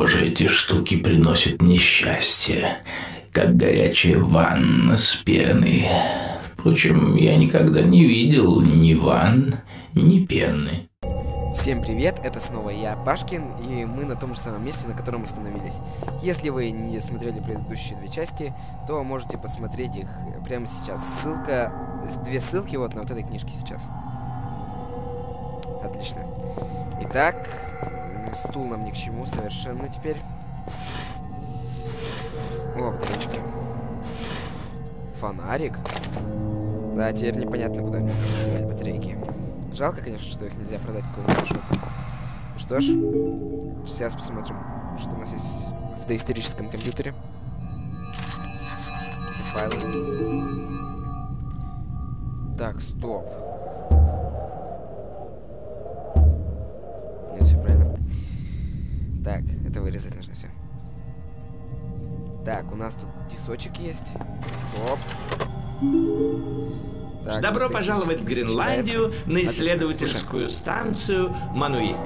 Похоже, эти штуки приносят несчастье, как горячая ванна с пеной. Впрочем, я никогда не видел ни ванн, ни пены. Всем привет, это снова я, Пашкин, и мы на том же самом месте, на котором остановились. Если вы не смотрели предыдущие две части, то можете посмотреть их прямо сейчас. Ссылка, две ссылки вот на вот этой книжке сейчас. Отлично. Итак, стул нам ни к чему совершенно теперь. О, батарейки. Фонарик. Да, теперь непонятно, куда мне нужно батарейки. Жалко, конечно, что их нельзя продать в шоп. Ну что ж, сейчас посмотрим, что у нас есть в доисторическом компьютере. Файлы. Так, стоп. Нет, все. Так, это вырезать нужно все. Так, у нас тут дисочек есть. Оп. Так, Добро пожаловать в Гренландию на исследовательскую станцию Мануик.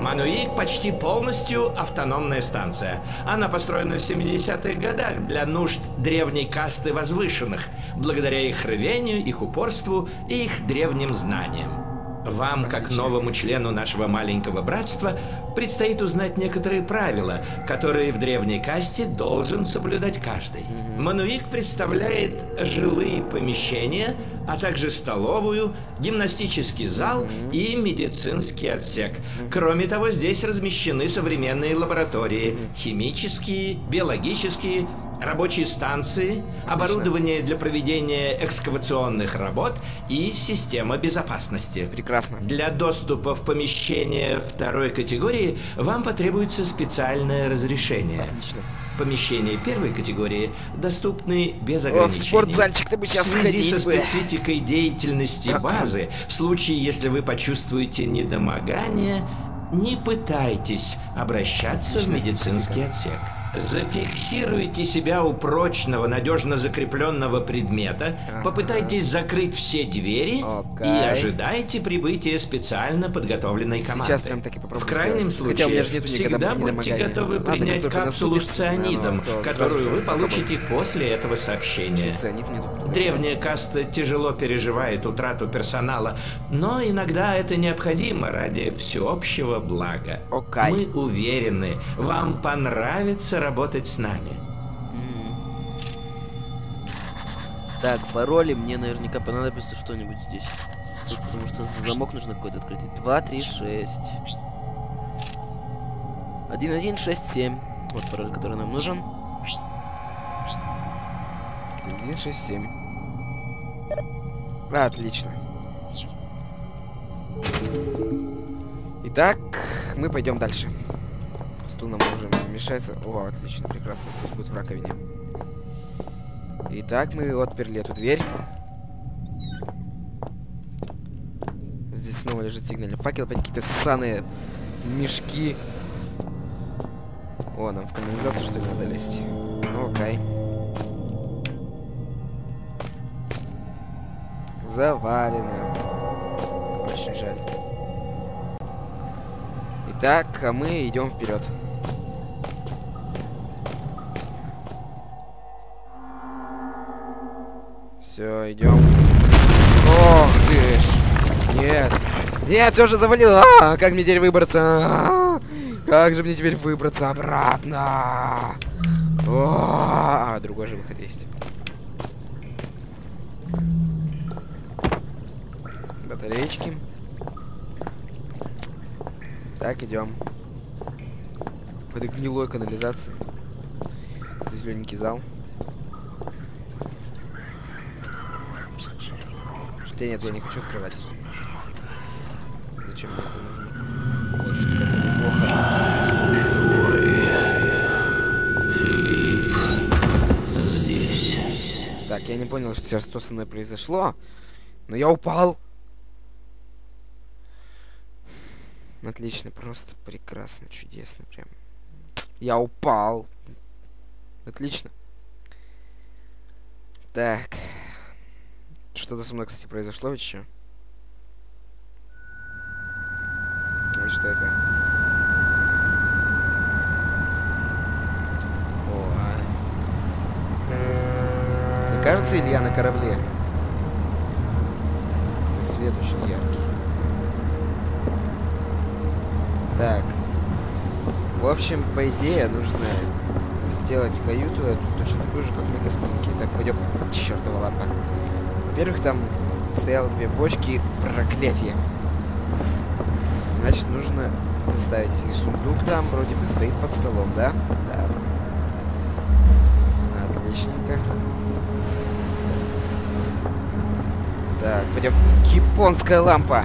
Мануик почти полностью автономная станция. Она построена в 70-х годах для нужд древней касты возвышенных, благодаря их рвению, их упорству и их древним знаниям. Вам, как новому члену нашего маленького братства, предстоит узнать некоторые правила, которые в древней касте должен соблюдать каждый. Мануик представляет жилые помещения, а также столовую, гимнастический зал и медицинский отсек. Кроме того, здесь размещены современные лаборатории – химические, биологические, рабочие станции, Отлично. оборудование для проведения экскавационных работ и система безопасности. Прекрасно. Для доступа в помещение второй категории вам потребуется специальное разрешение. Отлично. Помещения первой категории доступны без ограничений. О, в спортзальчик ты бы сейчас В связи со спецификой деятельности базы, в случае, если вы почувствуете недомогание, не пытайтесь обращаться Отлично в медицинский отсек. Зафиксируйте себя у прочного, надежно закрепленного предмета, ага. попытайтесь закрыть все двери okay. и ожидайте прибытия специально подготовленной команды. Сейчас прям таки попробую В крайнем сделать. случае, всегда будьте готовы принять Надо, капсулу с цианидом, ну, которую вы получите после этого сообщения. Древняя каста тяжело переживает утрату персонала, но иногда это необходимо ради всеобщего блага. Okay. Мы уверены, вам понравится работать с нами. Так, пароли мне наверняка понадобится что-нибудь здесь. Тут, потому что замок нужно какой-то открыть. 2, 3, 6. 1, 1, 6, 7. Вот пароль, который нам нужен. 1, 6, 7. Отлично. Итак, мы пойдем дальше. Мешается. О, отлично, прекрасно. Пусть будет в раковине. Итак, мы отперли эту дверь. Здесь снова лежит сигнальный факел. Опять какие-то ссаные мешки. О, нам в канализацию, что ли, надо лезть? Окей. Завалено. Очень жаль. Итак, а мы идем вперед. Все, идем. Ох ты ж. Нет. Нет, все же завалило. А, как мне теперь выбраться? А, как же мне теперь выбраться обратно? О, а, другой же выход есть. Батареечки. Так, идем. В этой гнилой канализации. Зелененький зал. Хотя нет, я не хочу открывать. Зачем мне это нужно? Очень как-то неплохо. Так, я не понял, что сейчас что со мной произошло. Но я упал. Отлично, просто прекрасно, чудесно прям. Я упал. Отлично. Так. Что-то со мной, кстати, произошло еще. Вот что это. О, а... Мне кажется, Илья на корабле. Это свет очень яркий. Так. В общем, по идее, нужно сделать каюту эту точно такую же, как на картинке. Так, пойдем. Чертова лампа. Во-первых, там стояло две бочки проклятия. Значит, нужно ставить и сундук там вроде бы стоит под столом, да? Да. Отличненько. Так, пойдем. Японская лампа.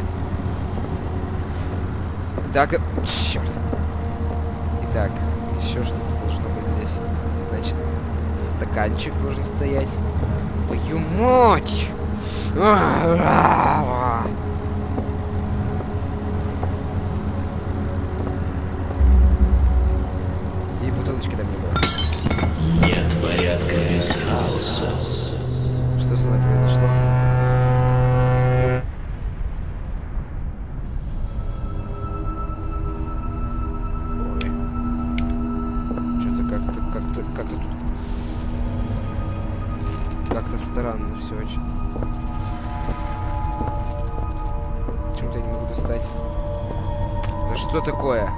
Так, черт. Итак, еще что-то должно быть здесь. Значит, стаканчик должен стоять. Твою мать! И бутылочки там не было. Нет порядка без хаоса. Что со мной произошло? Ой. Что-то как-то, как-то, как-то тут... Как-то странно все очень. Почему-то я не могу достать. Да что такое?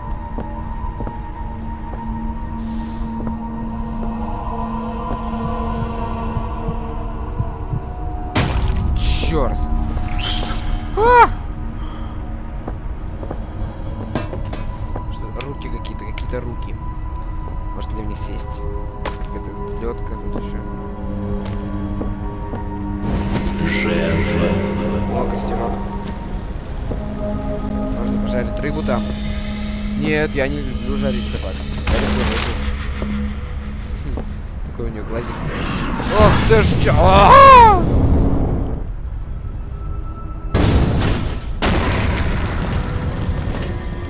Черт! А! Что, руки какие-то, какие-то руки. Может мне в них сесть? Как это, ледка тут еще. Жертва. О, костерок. Можно пожарить рыбу там. Нет, я не люблю жарить собак. Хм, Такой у нее глазик. Ох ты ж чё! А!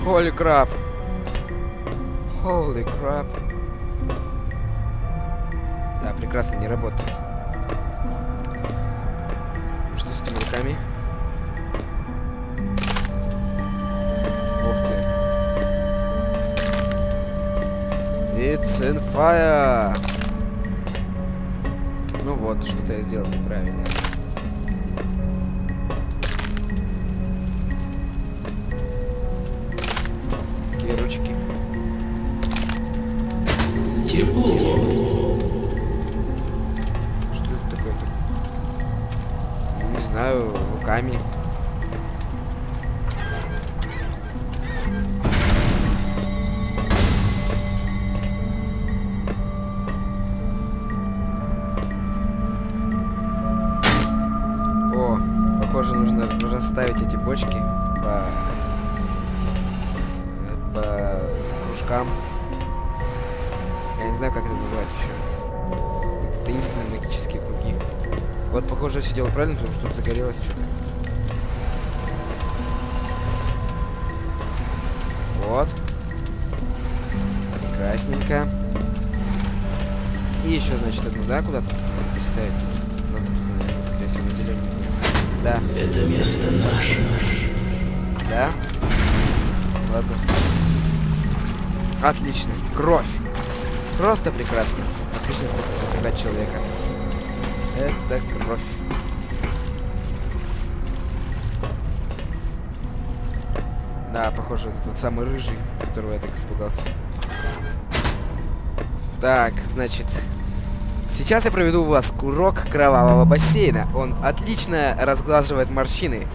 Holy crap. Holy crap. Да, прекрасно не работает. Что с этими руками? It's in fire! Ну вот, что-то я сделал неправильно. Какие ручки? Тепло. Что это такое-то? Не знаю, руками. Нужно расставить эти бочки по, по кружкам. Я не знаю, как это назвать еще. Это таинственные магические круги. Вот, похоже, я все делал правильно, потому что тут загорелось что-то. Вот. Прекрасненько. И еще, значит, одну, да, куда-то переставить тут. Ну, тут, наверное, скорее всего, на зелененькую. Да, Это место наше. да. Ладно. Отлично. Кровь. Просто прекрасно. Отличный способ запугать человека. Это кровь. Да, похоже, это тот самый рыжий, которого я так испугался. Так, значит, сейчас я проведу у вас урок кровавого бассейна. Он отлично разглаживает морщины.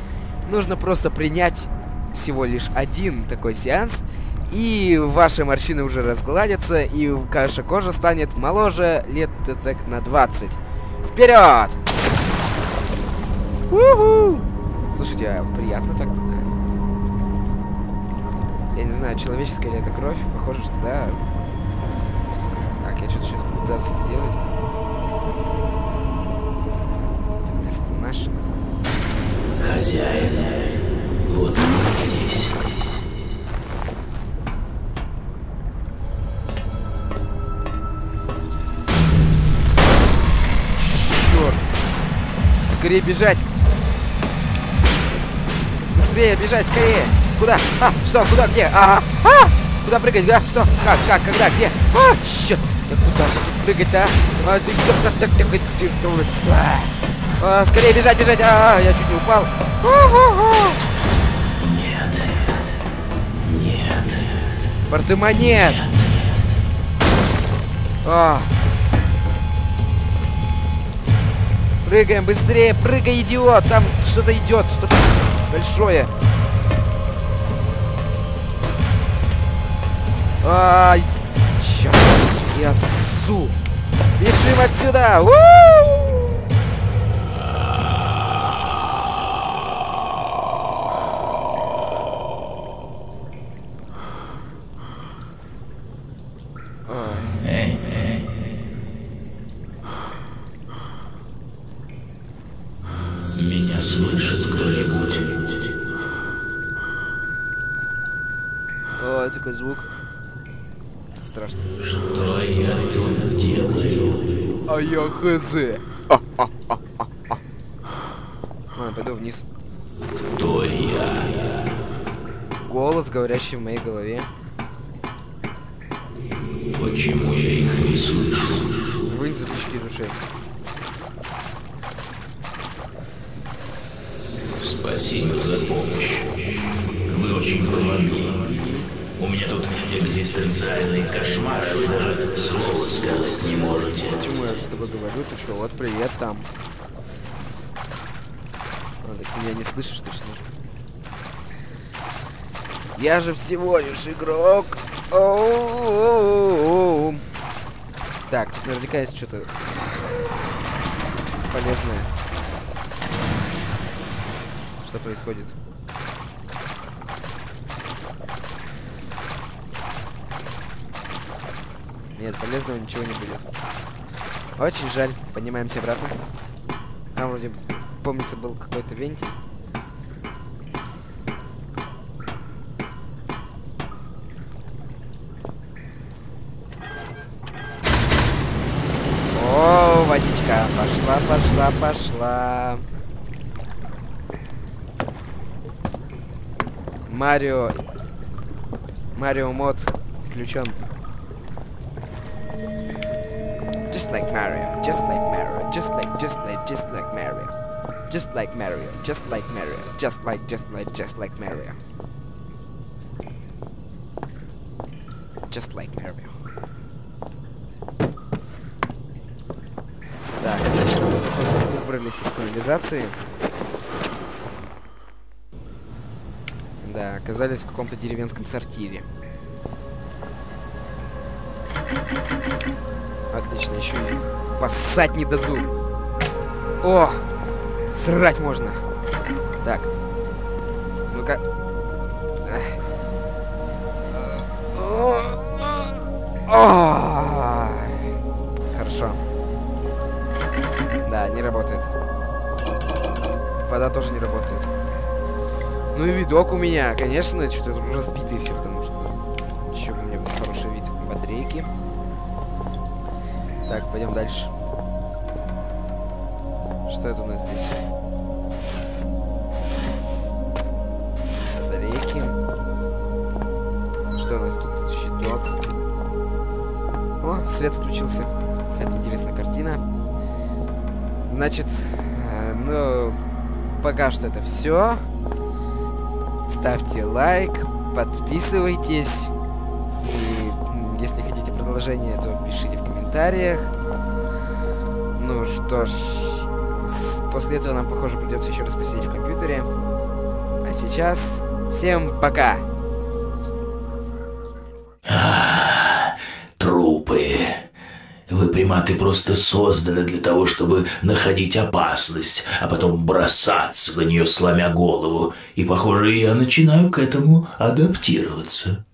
Нужно просто принять всего лишь один такой сеанс, и ваши морщины уже разгладятся, и ваша кожа станет моложе лет так на 20. Вперед! Уху! Слушайте, а приятно так-то, да? Я не знаю, человеческая ли это кровь. Похоже, что да. Так, я что-то сейчас попытался сделать. Это место наше. Хозяин. Вот он здесь. Черт! Скорее бежать! Быстрее бежать, скорее! Куда? А, что, куда, где? Ага. А! Куда прыгать? Да? Что? Как, как, когда, где? А, черт! Да куда же тут прыгать-то? А, ты ёпта, так, так, так, так, а. А, скорее бежать, бежать! А, я чуть не упал. Нет. Нет. Бартемонет! А. Прыгаем быстрее, прыгай, идиот! Там что-то идет, что-то большое. Ай, черт, я су. Бежим отсюда! У-у-у! Эй, эй. Меня слышит кто-нибудь? О, такой звук. Страшно. Что я тут делаю? А я хз. Ладно, пойду вниз. Кто я? Голос, говорящий в моей голове. Почему я их не слышу? Вынь затычки из ушей. Спасибо за помощь. Вы очень помогли. У меня тут экзистенциальный кошмар, а вы даже слова сказать не можете. Почему я же с тобой говорю? Ты что, вот привет там. А, так ты меня не слышишь точно. Я же всего лишь игрок. Оу-оу-оу. Так, тут наверняка есть что-то полезное. Что происходит? Нет, полезного ничего не будет. Очень жаль. Поднимаемся обратно. Там вроде, помнится, был какой-то вентиль. О, водичка. Пошла, пошла, пошла. Марио. Марио мод включен. Mario, just like Mario, just like, just like, just like Mario. Just like Mario, just like Mario, just like, just like, just like Mario. Just like Mario. Так, отлично. Мы, похоже, выбрались из канализации. Да, оказались в каком-то деревенском сортире. Отлично, еще и поссать не дадут. О! Срать можно. Так. Ну-ка. Хорошо. Да, не работает. Вода тоже не работает. Ну и видок у меня, конечно, что-то разбитый все, потому что еще у меня был хороший вид батарейки. Так, пойдем дальше. Что это у нас здесь? Батарейки. Что у нас тут? Щиток. О, свет включился. Какая-то интересная картина. Значит, э, ну, пока что это все. Ставьте лайк, подписывайтесь. И если хотите продолжение, то пишите комментариях. Ну что ж, после этого нам, похоже, придется еще раз посидеть в компьютере. А сейчас всем пока! А, трупы. Вы, приматы, просто созданы для того, чтобы находить опасность, а потом бросаться на нее, сломя голову. И, похоже, я начинаю к этому адаптироваться.